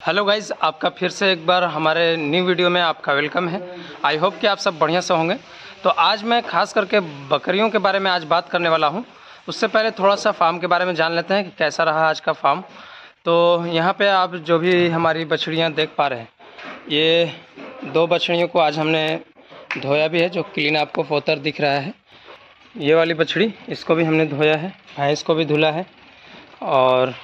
Hello guys आपका फिर से एक बार हमारे न्यू वीडियो में आपका वेलकम है। आई होप कि आप सब बढ़िया से होंगे। तो आज मैं खास करके बकरियों के बारे में आज बात करने वाला हूँ। उससे पहले थोड़ा सा फार्म के बारे में जान लेते हैं कि कैसा रहा आज का फार्म तो यहाँ पे आप जो भी हमारी बछड़ियाँ देख पा रहे हैं, ये दो बछड़ियों को आज हमने धोया भी है, जो क्लीन आपको फोतर दिख रहा है। ये वाली बछड़ी, इसको भी हमने धोया है, भैंस को भी धुला है और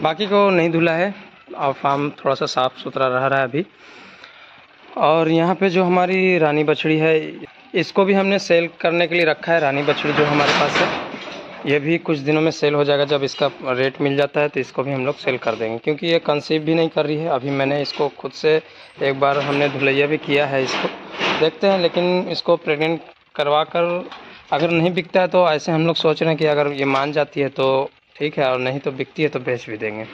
बाकी को नहीं धुला है। और फार्म थोड़ा सा साफ़ सुथरा रह रहा है अभी। और यहाँ पे जो हमारी रानी बछड़ी है, इसको भी हमने सेल करने के लिए रखा है, रानी बछड़ी जो हमारे पास है। ये भी कुछ दिनों में सेल हो जाएगा, जब इसका रेट मिल जाता है तो इसको भी हम लोग सेल कर देंगे, क्योंकि ये कंसीव भी नहीं कर रही है। अभी मैंने इसको खुद से एक बार हमने धुलैया भी किया है इसको। देखते हैं, लेकिन इसको प्रेगनेंट करवा कर अगर नहीं बिकता है तो ऐसे हम लोग सोच रहे हैं कि अगर ये मान जाती है तो ठीक है, और नहीं तो बिकती है तो बेच भी देंगे।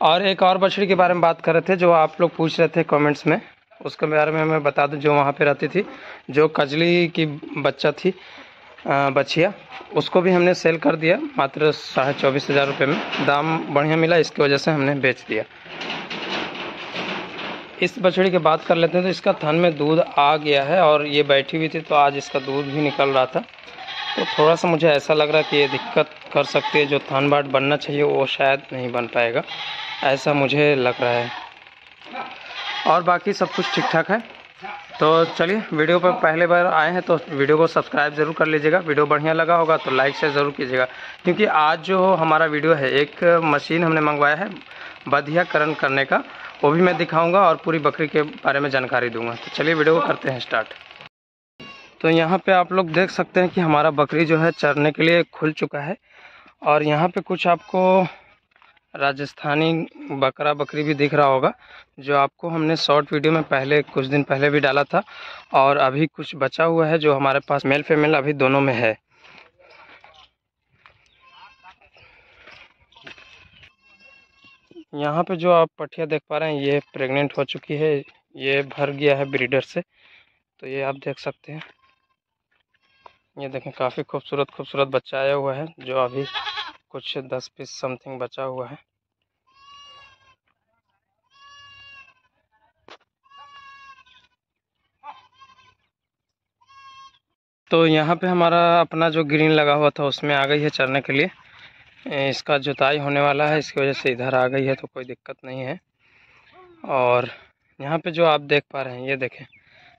और एक और बछड़ी के बारे में बात कर रहे थे, जो आप लोग पूछ रहे थे कमेंट्स में, उसके बारे में मैं बता दूँ, जो वहाँ पे रहती थी, जो कजली की बच्चा थी बछिया, उसको भी हमने सेल कर दिया, मात्र साढ़े चौबीस हज़ार रुपये में। दाम बढ़िया मिला, इसकी वजह से हमने बेच दिया। इस बछड़ी की बात कर लेते हैं तो इसका थन में दूध आ गया है, और ये बैठी हुई थी तो आज इसका दूध भी निकल रहा था। तो थोड़ा सा मुझे ऐसा लग रहा है कि ये दिक्कत कर सकती है, जो थान बाट बनना चाहिए, वो शायद नहीं बन पाएगा। ऐसा मुझे लग रहा है। और बाकी सब कुछ ठीक ठाक है? तो चलिए, वीडियो पर पहले बार आए हैं तो वीडियो को सब्सक्राइब ज़रूर कर लीजिएगा। वीडियो बढ़िया लगा होगा तो लाइक से ज़रूर कीजिएगा। क्योंकि आज जो हमारा वीडियो है, एक मशीन हमने मंगवाया है बधियाकरण करने का। वो भी मैं दिखाऊँगा और पूरी बकरी के बारे में जानकारी दूँगा। तो चलिए, वीडियो को करते हैं स्टार्ट। तो यहाँ पे आप लोग देख सकते हैं कि हमारा बकरी जो है चरने के लिए खुल चुका है। और यहाँ पे कुछ आपको राजस्थानी बकरा बकरी भी दिख रहा होगा, जो आपको हमने शॉर्ट वीडियो में पहले, कुछ दिन पहले भी डाला था, और अभी कुछ बचा हुआ है जो हमारे पास मेल फीमेल अभी दोनों में है। यहाँ पे जो आप पठिया देख पा रहे हैं, ये प्रेग्नेंट हो चुकी है, ये भर गया है ब्रीडर से तो ये आप देख सकते हैं। ये देखें, काफ़ी खूबसूरत खूबसूरत बच्चा आया हुआ है, जो अभी कुछ दस पीस समथिंग बचा हुआ है। तो यहाँ पे हमारा अपना जो ग्रीन लगा हुआ था उसमें आ गई है चरने के लिए। इसका जुताई होने वाला है, इसकी वजह से इधर आ गई है तो कोई दिक्कत नहीं है। और यहाँ पे जो आप देख पा रहे हैं, ये देखें,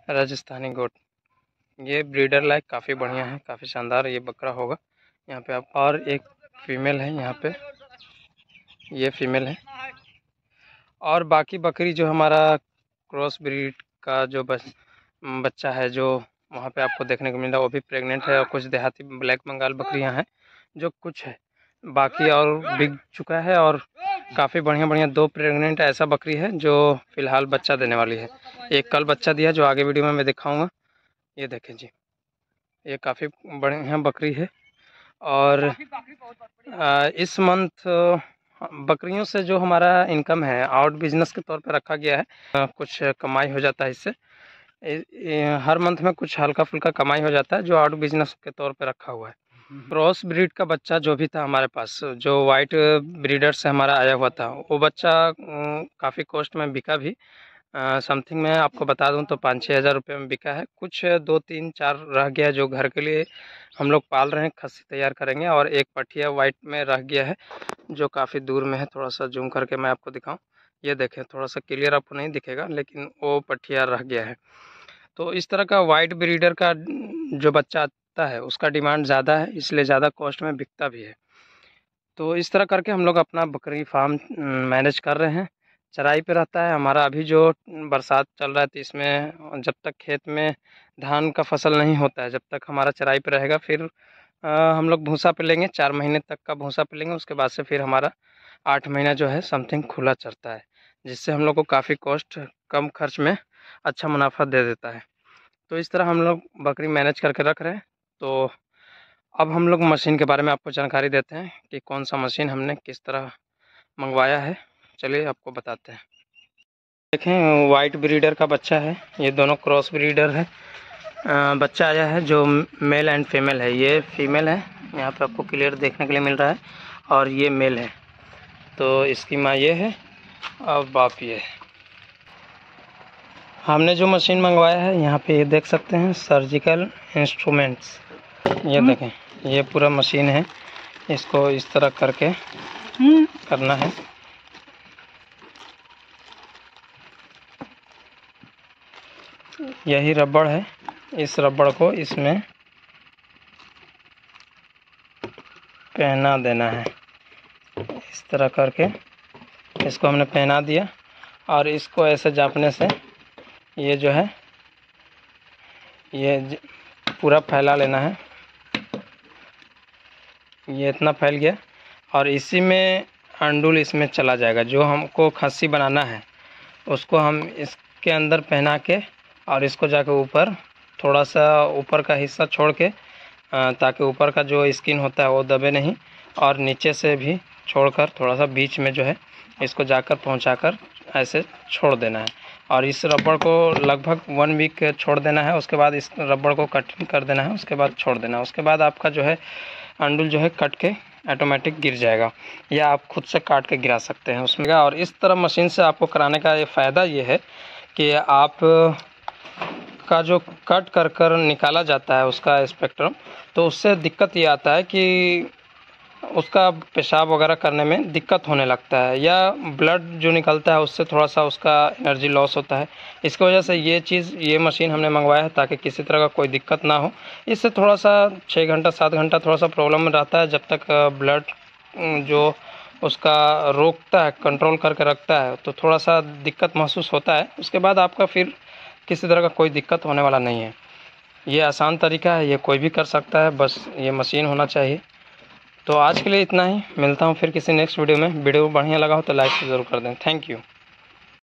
राजस्थानी गोट। ये ब्रीडर लाइक काफ़ी बढ़िया है, काफ़ी शानदार ये बकरा होगा। यहाँ पे आप, और एक फीमेल है यहाँ पे, ये फीमेल है। और बाकी बकरी जो हमारा क्रॉस ब्रीड का जो बस बच्चा है, जो वहाँ पे आपको देखने को मिल रहा है, वो भी प्रेग्नेंट है और कुछ देहाती ब्लैक बंगाल बकरियाँ हैं, जो कुछ है। बाकी और बिक चुका है और काफ़ी बढ़िया बढ़िया दो प्रेग्नेंट ऐसा बकरी है, जो फ़िलहाल बच्चा देने वाली है। एक कल बच्चा दिया, जो आगे वीडियो में मैं दिखाऊँगा। ये देखें जी। ये काफ़ी बढ़िया बकरी है और इस मंथ बकरियों से जो हमारा इनकम है आउट बिज़नेस के तौर पर रखा गया है कुछ कमाई हो जाता है इससे। हर मंथ में कुछ हल्का फुल्का कमाई हो जाता है जो आउट बिज़नेस के तौर पर रखा हुआ है। क्रॉस ब्रीड का बच्चा जो भी था हमारे पास जो वाइट ब्रीडर से हमारा आया हुआ था वो बच्चा काफ़ी कॉस्ट में बिका भी। समथिंग मैं आपको बता दूँ तो पाँच छः हज़ार रुपये में बिका है। कुछ दो तीन चार रह गया जो घर के लिए हम लोग पाल रहे हैं खस्सी तैयार करेंगे और एक पठिया वाइट में रह गया है जो काफ़ी दूर में है थोड़ा सा जूम करके मैं आपको दिखाऊँ। ये देखें थोड़ा सा क्लियर आपको नहीं दिखेगा लेकिन वो पठिया रह गया है। तो इस तरह का वाइट ब्रीडर का जो बच्चा आता है उसका डिमांड ज़्यादा है इसलिए ज़्यादा कॉस्ट में बिकता भी है। तो इस तरह करके हम लोग अपना बकरी फार्म मैनेज कर रहे हैं। चराई पे रहता है हमारा अभी जो बरसात चल रहा है तो इसमें जब तक खेत में धान का फ़सल नहीं होता है जब तक हमारा चराई पे रहेगा फिर आ, हम लोग भूसा पे लेंगे चार महीने तक का भूसा पे लेंगे उसके बाद से फिर हमारा आठ महीना जो है समथिंग खुला चलता है। जिससे हम लोग को काफ़ी कॉस्ट कम खर्च में अच्छा मुनाफा दे देता है। तो इस तरह हम लोग बकरी मैनेज करके रख रहे हैं। तो अब हम लोग मशीन के बारे में आपको जानकारी देते हैं कि कौन सा मशीन हमने किस तरह मंगवाया है। चलिए आपको बताते हैं। देखें वाइट ब्रीडर का बच्चा है। ये दोनों क्रॉस ब्रीडर है। आ, बच्चा आया है जो मेल एंड फीमेल है। ये फीमेल है। यहाँ पे आपको क्लियर देखने के लिए मिल रहा है। और ये मेल है। तो इसकी माँ ये है। अब बाप ये। हमने जो मशीन मंगवाया है यहाँ पे ये देख सकते हैं सर्जिकल इंस्ट्रूमेंट्स ये देखें ये पूरा मशीन है इसको इस तरह करके करना है। यही रबड़ है इस रबड़ को इसमें पहना देना है। इस तरह करके इसको हमने पहना दिया। और इसको ऐसे जापने से ये जो है, ये पूरा फैला लेना है। ये इतना फैल गया। और इसी में अंडुल इसमें चला जाएगा। जो हमको खस्सी बनाना है, उसको हम इसके अंदर पहना के और इसको जाके ऊपर थोड़ा सा ऊपर का हिस्सा छोड़ के ताकि ऊपर का जो स्किन होता है वो दबे नहीं। और नीचे से भी छोड़कर थोड़ा सा बीच में जो है इसको जाकर पहुंचाकर ऐसे छोड़ देना है। और इस रबड़ को लगभग वन वीक छोड़ देना है, उसके बाद इस रबड़ को कटिंग कर देना है, उसके बाद छोड़ देना है। उसके बाद आपका जो है, अंडुल जो है कट के ऑटोमेटिक गिर जाएगा। या आप खुद से काट के गिरा सकते हैं उसमें। और इस तरह मशीन से आपको कराने का ये फ़ायदा ये है कि आप का जो कट कर कर निकाला जाता है उसका स्पेक्ट्रम तो उससे दिक्कत ये आता है कि उसका पेशाब वगैरह करने में दिक्कत होने लगता है, या ब्लड जो निकलता है उससे थोड़ा सा उसका एनर्जी लॉस होता है। इसकी वजह से ये चीज़, ये मशीन हमने मंगवाया है ताकि किसी तरह का कोई दिक्कत ना हो। इससे थोड़ा सा छः घंटा, सात घंटा थोड़ा सा प्रॉब्लम रहता है जब तक ब्लड जो उसका रोकता है कंट्रोल करके रखता है तो थोड़ा सा दिक्कत महसूस होता है। उसके बाद आपका फिर किसी तरह का कोई दिक्कत होने वाला नहीं है। ये आसान तरीका है, ये कोई भी कर सकता है, बस ये मशीन होना चाहिए। तो आज के लिए इतना ही। मिलता हूँ फिर किसी नेक्स्ट वीडियो में। वीडियो बढ़िया लगा हो तो लाइक ज़रूर कर दें। Thank you